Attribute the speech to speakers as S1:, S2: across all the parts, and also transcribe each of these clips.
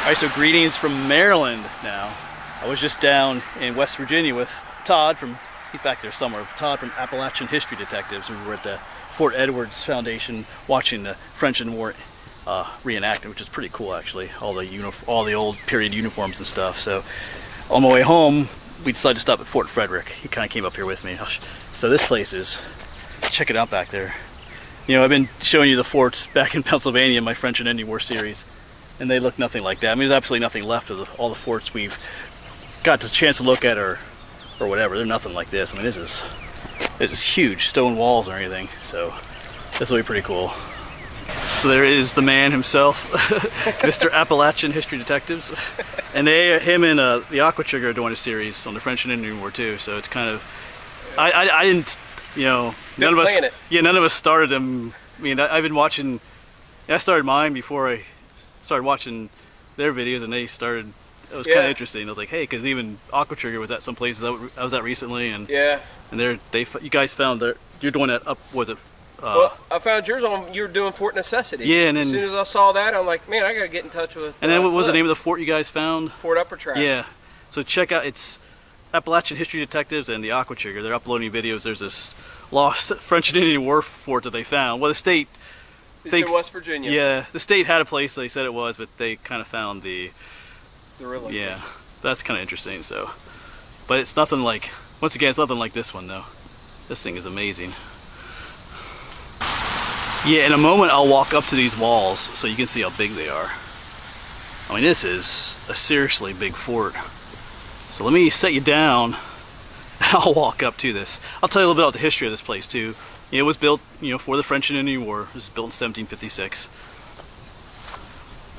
S1: All right, so greetings from Maryland now. I was just down in West Virginia with Todd from, he's back there somewhere, Todd from Appalachian History Detectives. We were at the Fort Edwards Foundation watching the French and War uh, reenactment, which is pretty cool actually. All the all the old period uniforms and stuff. So on my way home, we decided to stop at Fort Frederick. He kind of came up here with me. So this place is, check it out back there. You know, I've been showing you the forts back in Pennsylvania in my French and Indian War series and they look nothing like that. I mean, there's absolutely nothing left of the, all the forts we've got the chance to look at or, or whatever. They're nothing like this. I mean, this is, this is huge stone walls or anything. So this will be pretty cool. So there is the man himself, Mr. Appalachian History Detectives. And they, him and uh, the Aqua Trigger are doing a series on the French and Indian War too. So it's kind of, I, I, I didn't, you know, none of us, it. yeah, none of us started them. I mean, I, I've been watching, I started mine before I started watching their videos and they started it was yeah. kind of interesting. I was like, hey, because even Aqua Trigger was at some places I was at recently, and
S2: yeah,
S1: and they're they you guys found that you're doing that up was it?
S2: Uh, well, I found yours on you were doing Fort Necessity.
S1: Yeah, and then
S2: as soon as I saw that, I'm like, man, I got to get in touch with.
S1: And then what was the name of the fort you guys found?
S2: Fort Upper Tract.
S1: Yeah, so check out it's Appalachian History Detectives and the Aqua Trigger. They're uploading videos. There's this lost French and Indian War fort that they found. Well, the state
S2: thinks, in West Virginia.
S1: Yeah, the state had a place they said it was, but they kind of found the.
S2: The real.
S1: Yeah, that's kind of interesting. So, but it's nothing like. Once again, it's nothing like this one though. This thing is amazing. Yeah, in a moment I'll walk up to these walls so you can see how big they are. I mean, this is a seriously big fort. So let me set you down. I'll walk up to this. I'll tell you a little bit about the history of this place too. It was built, you know, for the French and Indian War. It was built in 1756.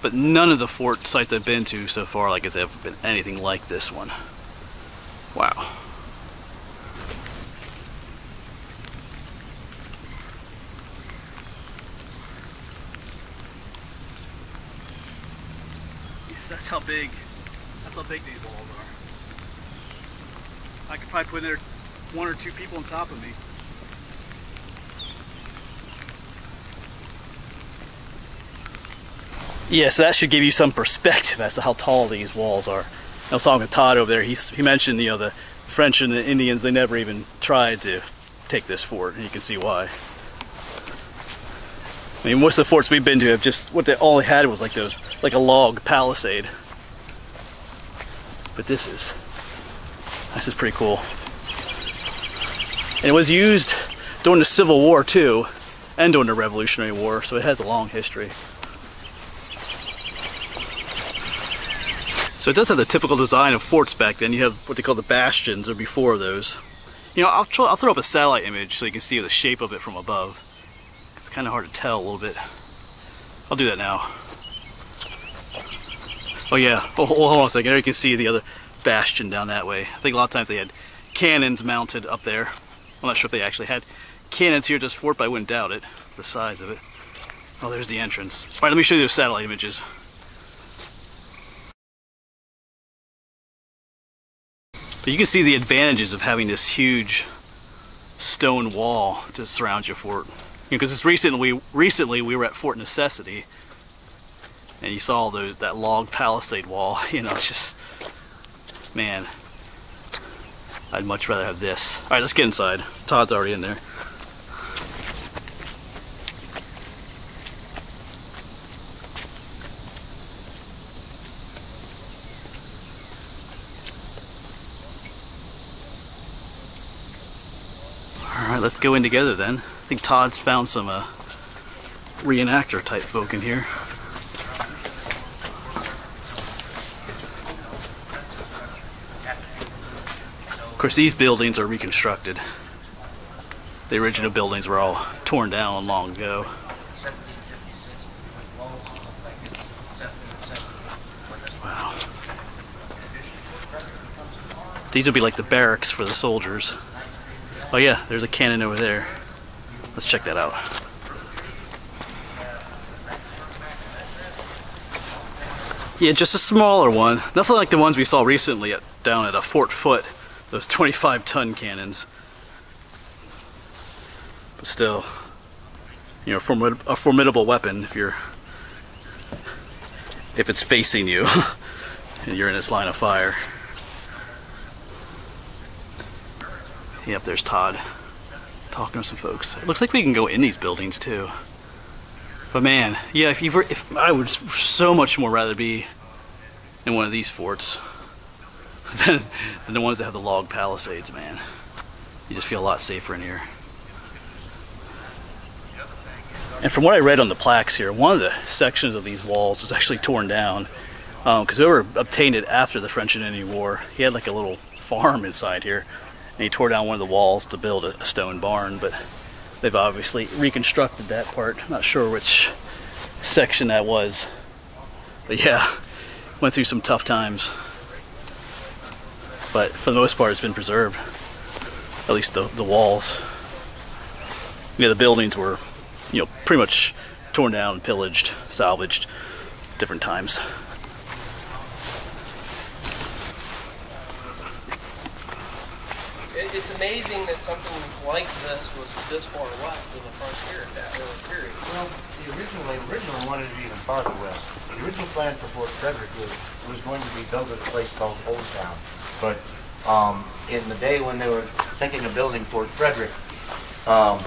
S1: But none of the fort sites I've been to so far, like, has ever been anything like this one. Wow. Yes, that's how big, that's how big these walls are. I could probably put in there one or two people on top of me. Yeah, so that should give you some perspective as to how tall these walls are. I was talking with Todd over there. He's, he mentioned, you know, the French and the Indians, they never even tried to take this fort, and you can see why. I mean, most of the forts we've been to have just, what they all they had was like those, like a log palisade. But this is, this is pretty cool. And it was used during the Civil War too, and during the Revolutionary War, so it has a long history. So it does have the typical design of forts back then. You have what they call the bastions, or before those. You know, I'll, I'll throw up a satellite image so you can see the shape of it from above. It's kind of hard to tell a little bit. I'll do that now. Oh yeah, oh, hold on a second. There you can see the other bastion down that way. I think a lot of times they had cannons mounted up there. I'm not sure if they actually had cannons here this fort, but I wouldn't doubt it, the size of it. Oh, there's the entrance. All right, let me show you those satellite images. But you can see the advantages of having this huge stone wall to surround your fort. Because you know, recently, recently we were at Fort Necessity, and you saw those, that log palisade wall. You know, it's just, man, I'd much rather have this. All right, let's get inside. Todd's already in there. Alright, let's go in together then. I think Todd's found some uh, reenactor type folk in here. Of course, these buildings are reconstructed. The original buildings were all torn down long ago. Wow. These would be like the barracks for the soldiers. Oh yeah, there's a cannon over there. Let's check that out. Yeah, just a smaller one. Nothing like the ones we saw recently at, down at a Fort Foote. Those 25 ton cannons. But still, you know, formid a formidable weapon if you're if it's facing you and you're in its line of fire. Yep, there's Todd talking to some folks. It looks like we can go in these buildings too. But man, yeah, if you were, if I would so much more rather be in one of these forts than, than the ones that have the log palisades, man. You just feel a lot safer in here. And from what I read on the plaques here, one of the sections of these walls was actually torn down because um, whoever obtained it after the French and Indian War, he had like a little farm inside here, and he tore down one of the walls to build a, stone barn. But they've obviously reconstructed that part. Not sure which section that was, but yeah, went through some tough times. But for the most part, it's been preserved. At least the the walls. Yeah, the buildings were you know, pretty much torn down, pillaged, salvaged, different times.
S2: It's amazing that something like this was this far west of the frontier at that early period.
S3: Well, the originally, originally wanted to be even farther west. The original plan for Fort Frederick was, was going to be built at a place called Old Town. But um, in the day when they were thinking of building Fort Frederick, um,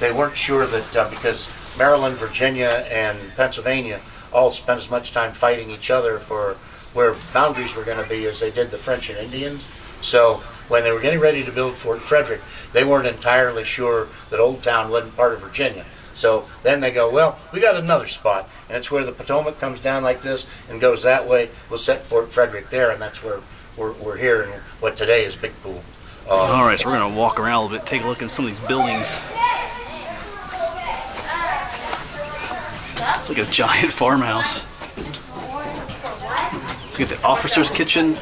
S3: they weren't sure that uh, because Maryland, Virginia, and Pennsylvania all spent as much time fighting each other for where boundaries were going to be as they did the French and Indians. So when they were getting ready to build Fort Frederick, they weren't entirely sure that Old Town wasn't part of Virginia. So then they go, well, we got another spot, and it's where the Potomac comes down like this and goes that way. We'll set Fort Frederick there, and that's where we're, we're here in what today is Big Pool.
S1: Uh, All right, so we're going to walk around a little bit, take a look at some of these buildings. It's like a giant farmhouse. Let's get the officer's kitchen.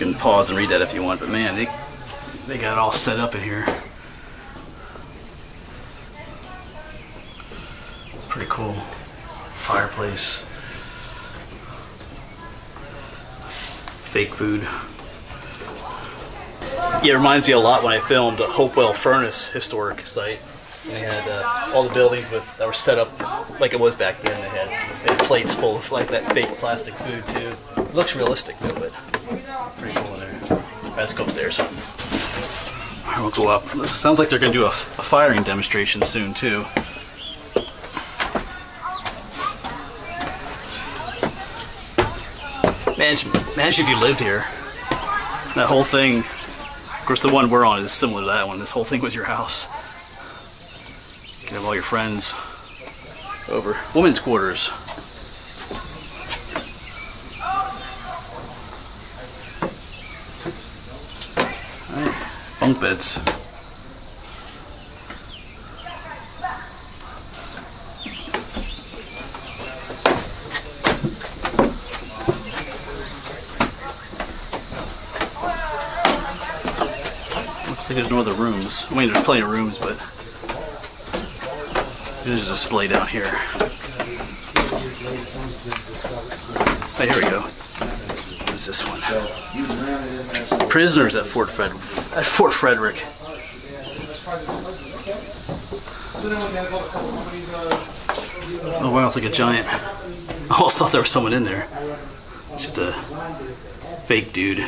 S1: Can pause and read that if you want, but man, they, they got it all set up in here. It's pretty cool. Fireplace. Fake food. Yeah, it reminds me a lot when I filmed Hopewell Furnace historic site. And They had uh, all the buildings with that were set up like it was back then. They had, they had plates full of like that fake plastic food too. It looks realistic though, but pretty cool in there. Let's go upstairs. All right, we'll go up. sounds like they're gonna do a, a firing demonstration soon too. Imagine, imagine if you lived here. That whole thing, of course the one we're on is similar to that one. This whole thing was your house You can have all your friends over. Women's quarters. Beds. Looks like there's no other rooms. I mean, there's plenty of rooms, but there's a display down here. Oh, here we go. What is this one? Prisoners at Fort Fred at Fort Frederick. Oh wow, it's like a giant. Oh, I almost thought there was someone in there. It's just a fake dude.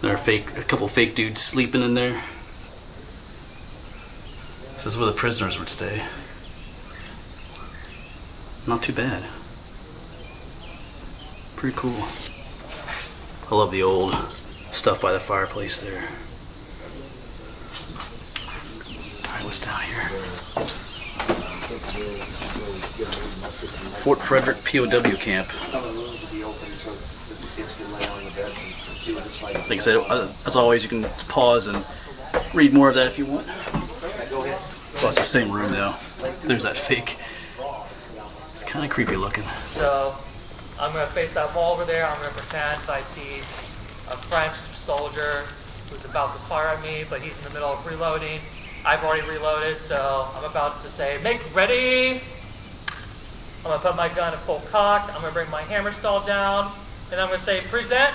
S1: There are fake, a couple fake dudes sleeping in there. This is where the prisoners would stay. Not too bad. Pretty cool. I love the old stuff by the fireplace there. Alright, what's down here? Fort Frederick POW camp. Like I said, uh, as always, you can pause and read more of that if you want. So it's the same room though. There's that fake. It's kind of creepy looking.
S4: So I'm going to face that wall over there. I'm going to pretend I see a French soldier who's about to fire at me, but he's in the middle of reloading. I've already reloaded, so I'm about to say, make ready. I'm to put my gun at full cock. I'm going to bring my hammer stall down, and I'm going to say, present.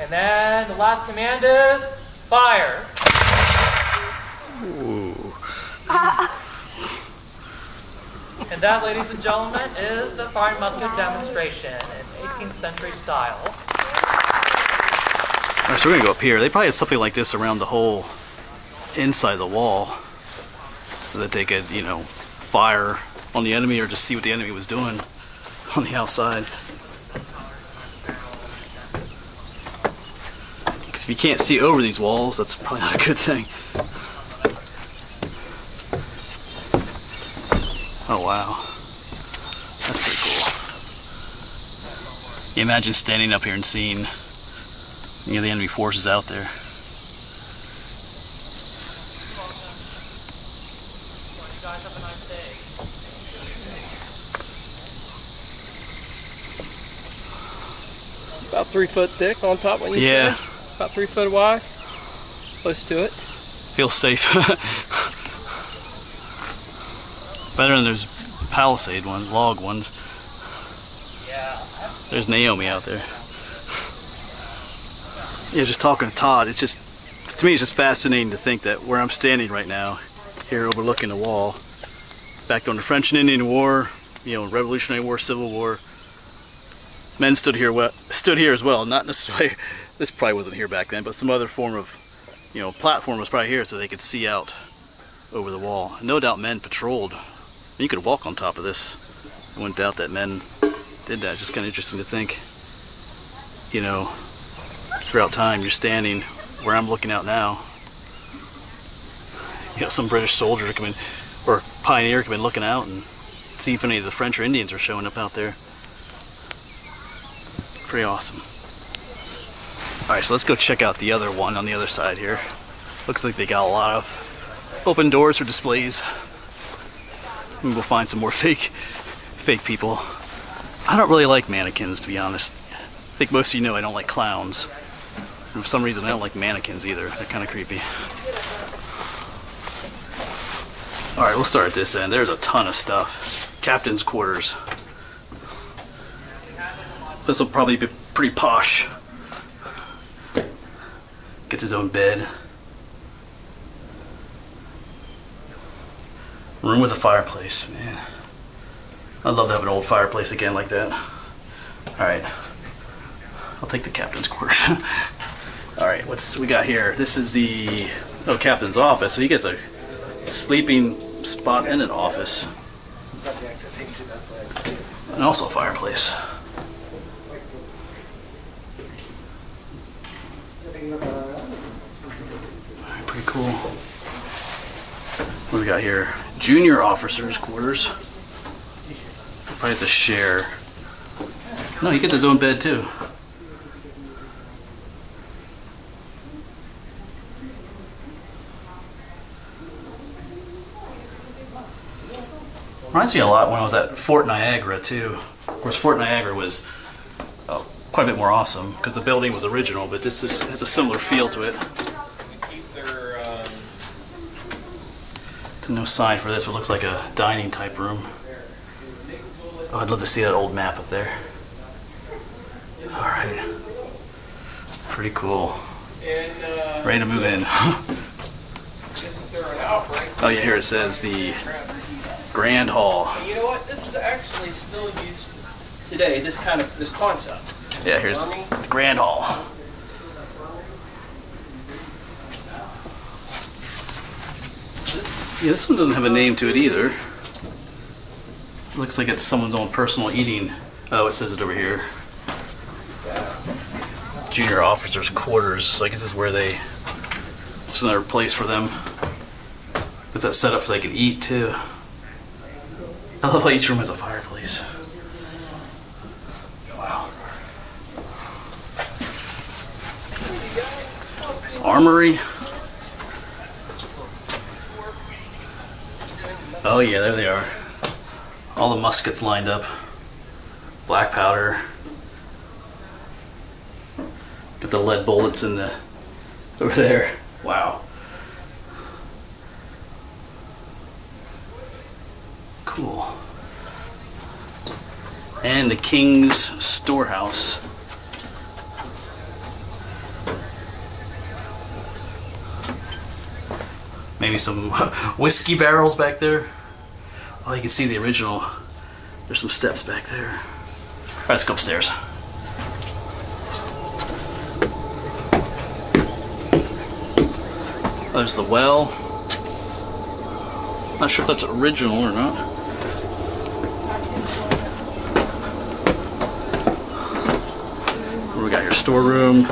S4: And then the last command is, fire.
S1: Ooh.
S4: And that, ladies and gentlemen, is the firing musket demonstration in 18th century style.
S1: So we're gonna go up here. They probably had something like this around the whole inside the wall, so that they could, you know, fire on the enemy or just see what the enemy was doing on the outside. Because if you can't see over these walls, that's probably not a good thing. Oh wow, that's pretty cool. You imagine standing up here and seeing you know, the enemy forces out there.
S4: You guys have a nice day.
S2: About three foot thick on top when you
S1: Yeah.
S2: say? About three foot wide. Close to it.
S1: Feels safe. Better than those palisade ones, log ones.
S4: Yeah.
S1: There's Naomi out there. Yeah, just talking to Todd, it's just, to me, it's just fascinating to think that where I'm standing right now, here overlooking the wall, back during the French and Indian War, you know, Revolutionary War, Civil War, men stood here, we- stood here as well. Not necessarily, this probably wasn't here back then, but some other form of, you know, platform was probably here so they could see out over the wall. No doubt men patrolled. You could walk on top of this. I wouldn't doubt that men did that. It's just kind of interesting to think, you know, throughout time, you're standing where I'm looking out now. You know, some British soldier come in, or pioneer come in looking out and see if any of the French or Indians are showing up out there. Pretty awesome. Alright, so let's go check out the other one on the other side here. Looks like they got a lot of open doors for displays. Maybe we'll find some more fake, fake people. I don't really like mannequins, to be honest. I think most of you know I don't like clowns. And for some reason, I don't like mannequins either. They're kind of creepy. All right, we'll start at this end. There's a ton of stuff. Captain's quarters. This will probably be pretty posh. Gets his own bed. Room with a fireplace, man. I'd love to have an old fireplace again like that. All right, I'll take the captain's quarters. All right, what's we got here? This is the oh captain's office. So he gets a sleeping spot and an office, and also a fireplace. Right, pretty cool. What we got here? Junior officers' quarters. Probably have to share. No, he gets his own bed too. Reminds me a lot when I was at Fort Niagara too. Of course, Fort Niagara was uh, quite a bit more awesome because the building was original, but this is, has a similar feel to it.
S2: Their, um,
S1: No sign for this, but it looks like a dining type room. Oh, I'd love to see that old map up there. All right. Pretty cool.
S2: uh,
S1: Ready to move in.
S2: guess if they're an outbreak.
S1: oh yeah, here it says the Grand Hall.
S2: You know what? This is actually still used today. This kind of this concept.
S1: Yeah, here's the Grand Hall. Yeah, this one doesn't have a name to it either. Looks like it's someone's own personal eating. Oh, it says it over here. Junior officers' quarters. So I guess this is where they. It's another place for them. It's that set up so they can eat too. I love how each room has a fireplace. Wow. Armory. Oh yeah, there they are. All the muskets lined up. Black powder. Got the lead bullets in the over there. Wow. Cool. And the King's Storehouse. Maybe some whiskey barrels back there. Oh, you can see the original. There's some steps back there. All right, let's go upstairs. There's the well. Not sure if that's original or not. We got your storeroom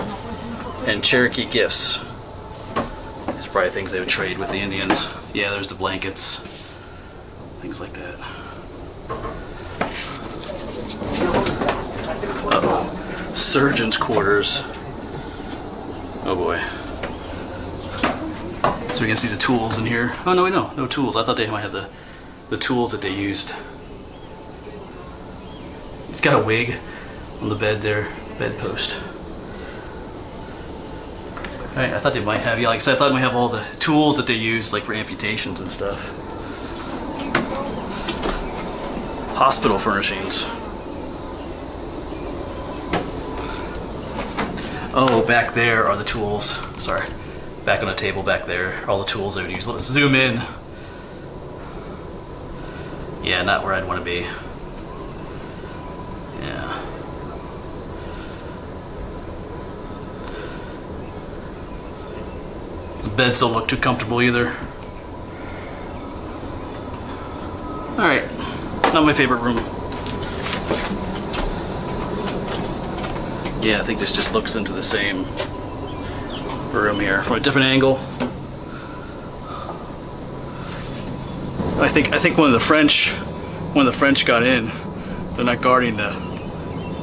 S1: and Cherokee gifts. These are probably things they would trade with the Indians. Yeah, there's the blankets, things like that. Uh-oh. Surgeon's quarters. Oh boy. So we can see the tools in here. Oh no, wait, no, no tools. I thought they might have the, the tools that they used. It's got a wig on the bed there, bedpost. Alright, I thought they might have, yeah, like I said, I thought they might have all the tools that they use, like for amputations and stuff. Hospital furnishings. Oh, back there are the tools. Sorry. Back on the table back there, all the tools I would use. Let's zoom in. Yeah, not where I'd want to be. Beds don't look too comfortable either. Alright, not my favorite room. Yeah, I think this just looks into the same room here from a different angle. I think I think one of the French when the French got in, they're not guarding the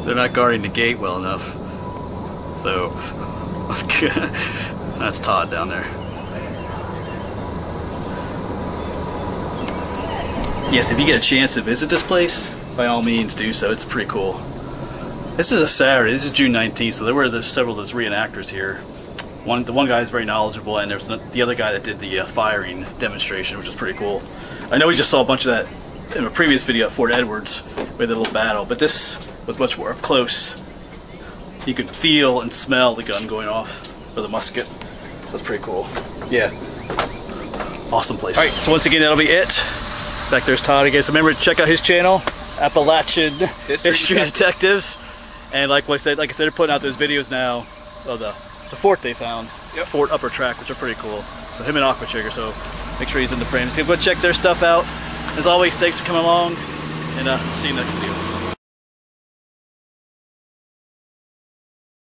S1: they're not guarding the gate well enough. So that's Todd down there. Yes, if you get a chance to visit this place, by all means do so. It's pretty cool. This is a Saturday. This is June 19th, so there were the, several of those reenactors here. One, the one guy is very knowledgeable, and there's the other guy that did the uh, firing demonstration, which is pretty cool. I know we just saw a bunch of that in a previous video at Fort Edwards with a little battle, but this was much more up close. You could feel and smell the gun going off, or the musket. So that's pretty cool. Yeah. Awesome place. All right, so once again, that'll be it. Back there's Todd again. So remember to check out his channel, Appalachian History, History Detectives. And like I said, like I said, they're putting out those videos now of the, the fort they found, yep. Fort Upper Tract, which are pretty cool. So him and Aqua Trigger. So make sure he's in the frame. So go check their stuff out. As always, thanks for coming along, and uh, see you next video.